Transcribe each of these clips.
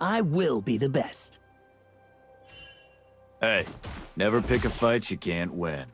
I will be the best. Hey, never pick a fight you can't win.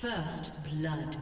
First blood.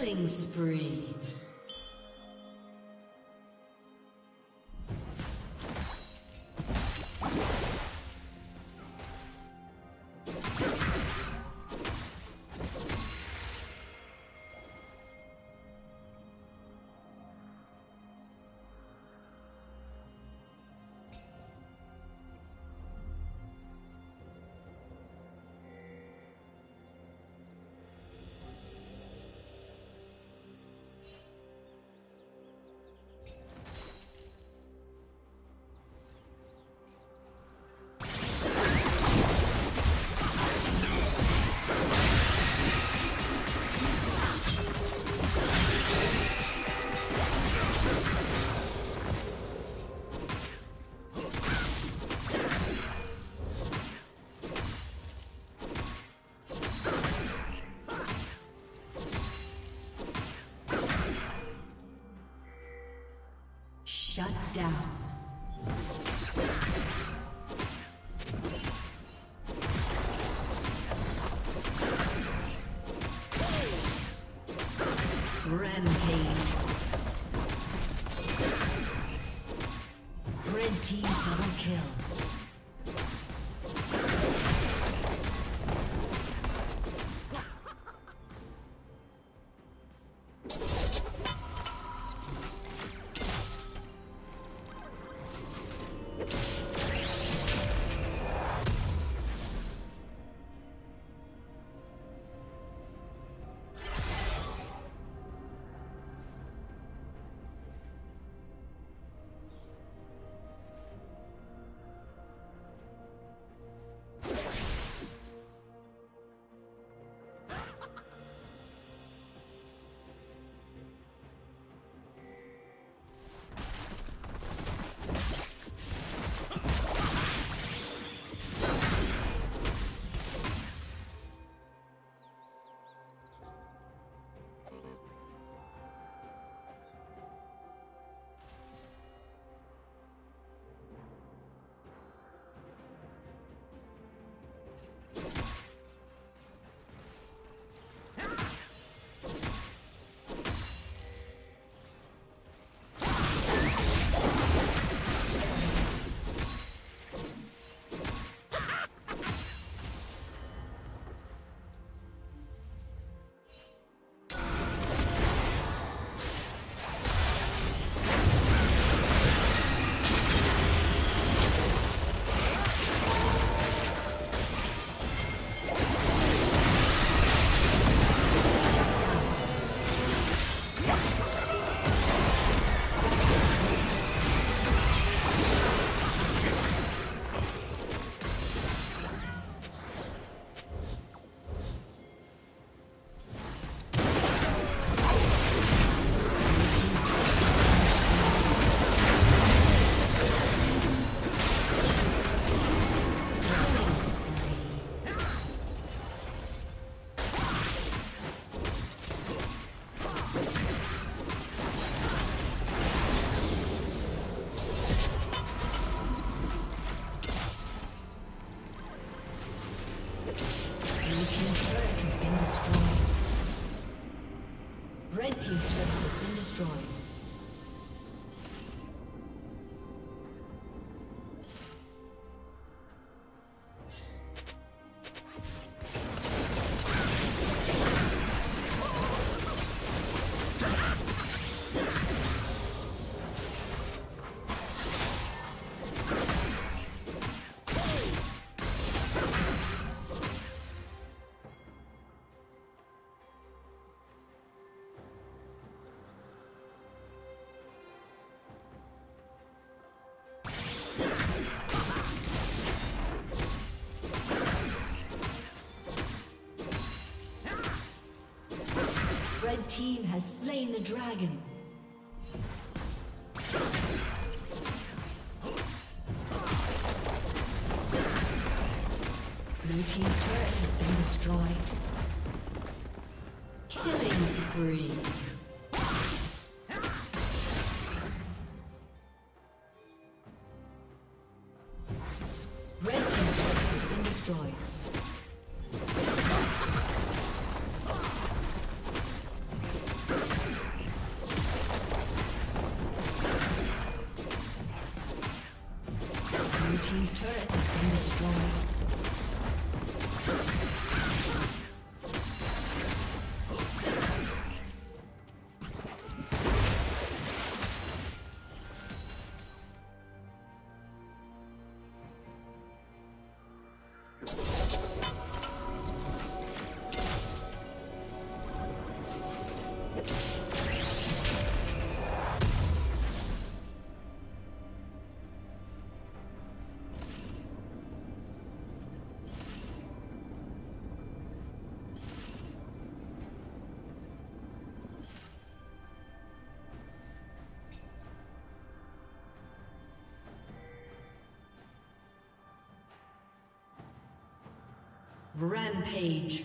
Killing spree. Down. Team has slain the dragon. Blue team's turret has been destroyed. Killing spree. Team's turret has been destroyed. Rampage.